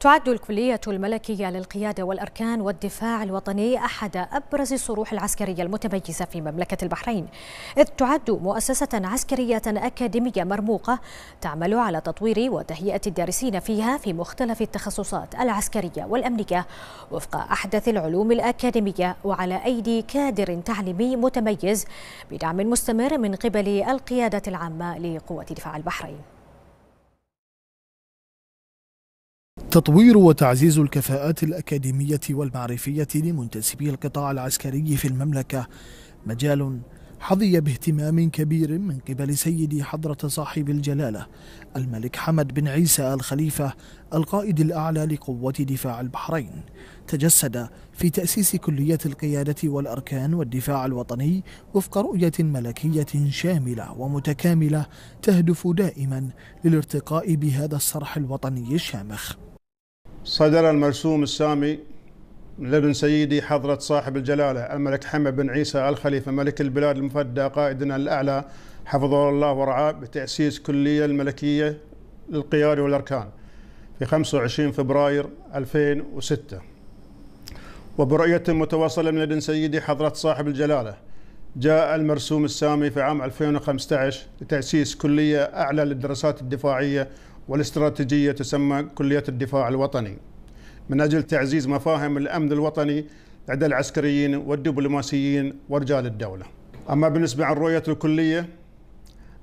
تعد الكلية الملكية للقيادة والأركان والدفاع الوطني أحد أبرز الصروح العسكرية المتميزة في مملكة البحرين. إذ تعد مؤسسة عسكرية أكاديمية مرموقة تعمل على تطوير وتهيئة الدارسين فيها في مختلف التخصصات العسكرية والأمنية وفق أحدث العلوم الأكاديمية وعلى أيدي كادر تعليمي متميز بدعم مستمر من قبل القيادة العامة لقوة دفاع البحرين. تطوير وتعزيز الكفاءات الأكاديمية والمعرفية لمنتسبي القطاع العسكري في المملكة مجال حظي باهتمام كبير من قبل سيدي حضرة صاحب الجلالة الملك حمد بن عيسى الخليفة القائد الأعلى لقوة دفاع البحرين. تجسد في تأسيس كلية القيادة والأركان والدفاع الوطني وفق رؤية ملكية شاملة ومتكاملة تهدف دائما للارتقاء بهذا الصرح الوطني الشامخ. صدر المرسوم السامي لابن سيدي حضرة صاحب الجلالة الملك حمد بن عيسى الخليفة ملك البلاد المفدى قائدنا الأعلى حفظه الله ورعاه بتأسيس كلية الملكية للقيادة والأركان في 25 فبراير 2006 وبرؤية متواصلة من لدن سيدي حضرة صاحب الجلالة جاء المرسوم السامي في عام 2015 لتأسيس كلية أعلى للدراسات الدفاعية والاستراتيجية تسمى كلية الدفاع الوطني. من أجل تعزيز مفاهيم الأمن الوطني لدى العسكريين والدبلوماسيين ورجال الدولة. أما بالنسبة عن رؤية الكلية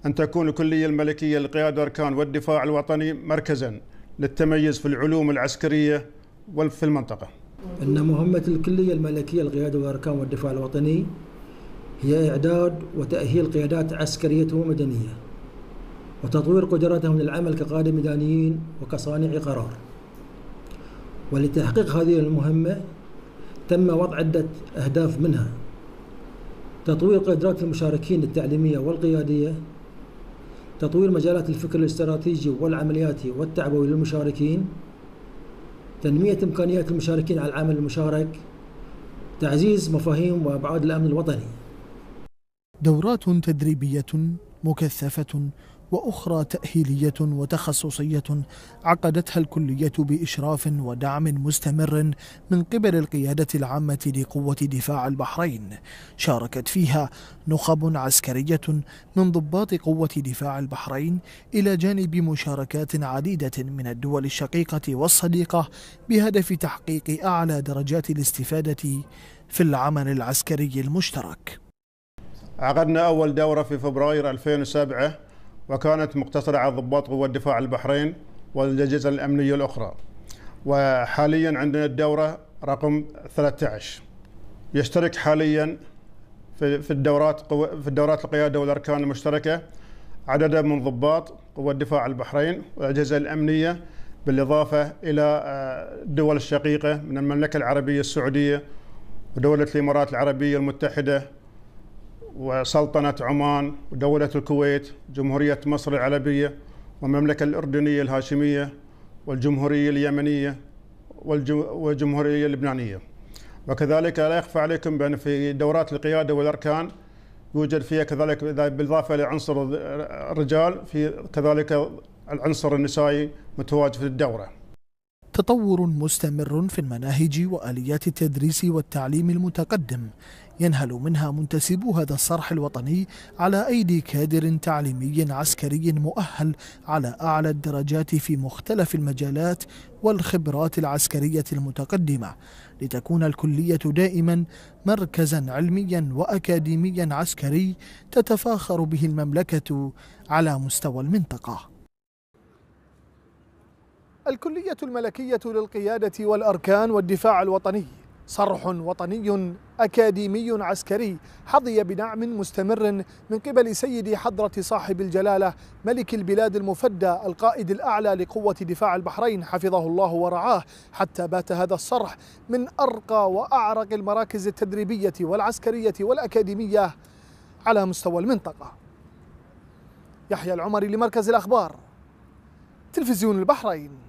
أن تكون الكلية الملكية للقيادة والأركان والدفاع الوطني مركزا للتميز في العلوم العسكرية وفي المنطقة. أن مهمة الكلية الملكية للقيادة والأركان والدفاع الوطني هي إعداد وتأهيل قيادات عسكرية ومدنية. وتطوير قدراتهم للعمل كقادة ميدانيين وكصانعي قرار. ولتحقيق هذه المهمة تم وضع عدة أهداف منها تطوير قدرات المشاركين التعليمية والقيادية تطوير مجالات الفكر الاستراتيجي والعملياتي والتعبوي للمشاركين تنمية إمكانيات المشاركين على العمل المشارك تعزيز مفاهيم وأبعاد الأمن الوطني. دورات تدريبية مكثفة وأخرى تأهيلية وتخصصية عقدتها الكلية بإشراف ودعم مستمر من قبل القيادة العامة لقوة دفاع البحرين. شاركت فيها نخب عسكرية من ضباط قوة دفاع البحرين إلى جانب مشاركات عديدة من الدول الشقيقة والصديقة بهدف تحقيق أعلى درجات الاستفادة في العمل العسكري المشترك. عقدنا أول دورة في فبراير 2007 وكانت مقتصرة على ضباط قوة دفاع البحرين والأجهزة الأمنية الأخرى. وحاليا عندنا الدورة رقم 13 يشترك حاليا في الدورات في الدورات القيادة والأركان المشتركة عدد من ضباط قوة دفاع البحرين والأجهزة الأمنية بالإضافة إلى الدول آه، الشقيقة من المملكة العربية السعودية ودولة الإمارات العربية المتحدة وسلطنة عمان ودولة الكويت جمهورية مصر العربية والمملكة الأردنية الهاشمية والجمهورية اليمنية والجمهورية اللبنانية. وكذلك لا يخفى عليكم بأن في دورات القيادة والأركان يوجد فيها كذلك بالإضافة لعنصر الرجال في كذلك العنصر النسائي متواجد في الدورة. تطور مستمر في المناهج وآليات التدريس والتعليم المتقدم ينهل منها منتسبو هذا الصرح الوطني على أيدي كادر تعليمي عسكري مؤهل على أعلى الدرجات في مختلف المجالات والخبرات العسكرية المتقدمة لتكون الكلية دائما مركزا علميا واكاديميا عسكري تتفاخر به المملكة على مستوى المنطقة. الكلية الملكية للقيادة والأركان والدفاع الوطني. صرح وطني أكاديمي عسكري حظي بدعم مستمر من قبل سيدي حضرة صاحب الجلالة ملك البلاد المفدى القائد الأعلى لقوة دفاع البحرين حفظه الله ورعاه. حتى بات هذا الصرح من أرقى وأعرق المراكز التدريبية والعسكرية والأكاديمية على مستوى المنطقة. يحيى العمري لمركز الأخبار تلفزيون البحرين.